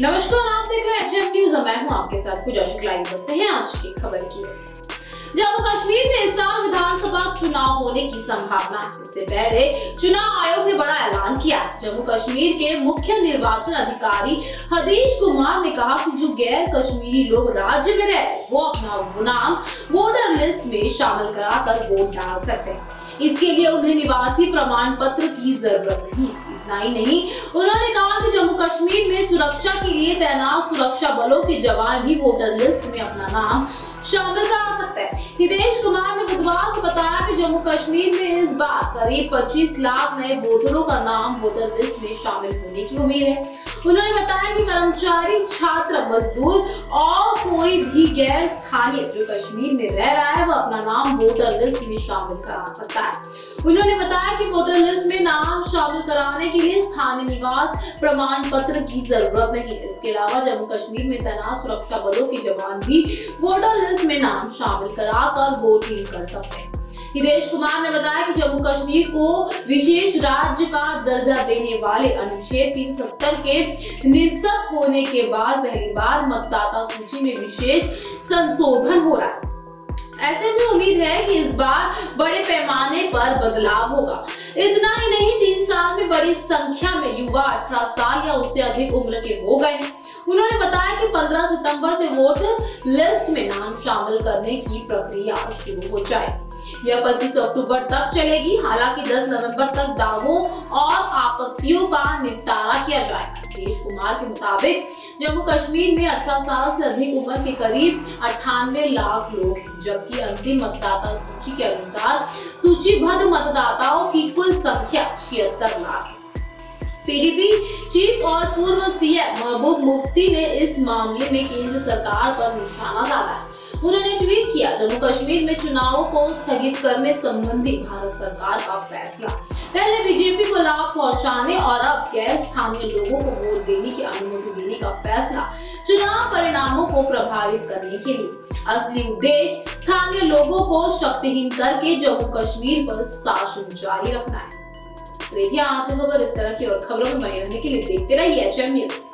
नमस्कार, आप देख रहे हैं एचएम न्यूज़ और मैं हूँ आपके साथ पूजा शुक्ला। बढ़ते हैं आज की खबर की। जम्मू कश्मीर में इस साल विधानसभा चुनाव होने की संभावना। इससे पहले चुनाव आयोग ने बड़ा ऐलान किया। जम्मू कश्मीर के मुख्य निर्वाचन अधिकारी हरीश कुमार ने कहा कि जो गैर कश्मीरी लोग राज्य में रहे वो अपना नाम वोटर लिस्ट में शामिल कराकर वोट डाल सकते हैं। इसके लिए उन्हें निवासी प्रमाण पत्र की ज़रूरत नहीं इतना ही नहीं, उन्होंने कहा कि जम्मू कश्मीर में सुरक्षा के लिए तैनात सुरक्षा बलों के जवान भी वोटर लिस्ट में अपना नाम शामिल करा सकते हैं। हितेश कुमार ने बुधवार को बताया जम्मू कश्मीर में इस बार करीब 25 लाख नए वोटरों का नाम वोटर लिस्ट में शामिल होने की उम्मीद है। उन्होंने बताया कि कर्मचारी, छात्र, मजदूर और कोई भी गैर स्थानीय जो कश्मीर में रह रहा है वो अपना नाम वोटर लिस्ट में शामिल करा सकता है। उन्होंने बताया कि वोटर लिस्ट में नाम शामिल कराने के लिए स्थानीय निवास प्रमाण पत्र की ज़रूरत नहीं। इसके अलावा जम्मू कश्मीर में तैनात सुरक्षा बलों के जवान भी वोटर लिस्ट में नाम शामिल कराकर वोटिंग कर सकते हैं। हिदेश कुमार ने बताया कि जम्मू कश्मीर को विशेष राज्य का दर्जा देने वाले अनुच्छेद तीन के निस्तक होने के बाद पहली बार मतदाता सूची में विशेष संशोधन हो रहा है। ऐसे में उम्मीद है कि इस बार बड़े पैमाने पर बदलाव होगा। इतना ही नहीं, तीन साल में बड़ी संख्या में युवा अठारह साल या उससे अधिक उम्र के हो गए हैं। उन्होंने बताया कि 15 सितंबर से वोटर लिस्ट में नाम शामिल करने की प्रक्रिया शुरू हो जाएगी। यह 25 अक्टूबर तक चलेगी। हालाँकि 10 नवंबर तक दावों और आपत्तियों का निपटारा किया जाएगा। देश कुमार के मुताबिक, जम्मू कश्मीर में 18 साल से अधिक उम्र के करीब अठानवे लाख लोग हैं, जबकि अंतिम मतदाता सूची के अनुसार सूचीबद्ध मतदाताओं की कुल संख्या छिहत्तर लाख है। पीडीपी चीफ और पूर्व सीएम महबूब मुफ्ती ने इस मामले में केंद्र सरकार पर निशाना साधा है उन्होंने ट्वीट किया, जम्मू कश्मीर में चुनावों को स्थगित करने संबंधी भारत सरकार का फैसला। पहले बीजेपी को लाभ पहुँचाने और अब गैर स्थानीय लोगों को वोट देने की अनुमति देने का फैसला, चुनाव परिणामों को प्रभावित करने के लिए। असली उद्देश्य, स्थानीय लोगों को शक्तिहीन करके जम्मू कश्मीर पर शासन जारी रखना है। तो आज इस तरह की और खबरों में बने रहने के लिए देखते रहिए एच न्यूज़